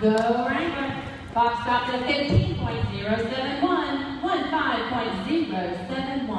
Go Wrangler. Fox stopped at 15.071, 15.071.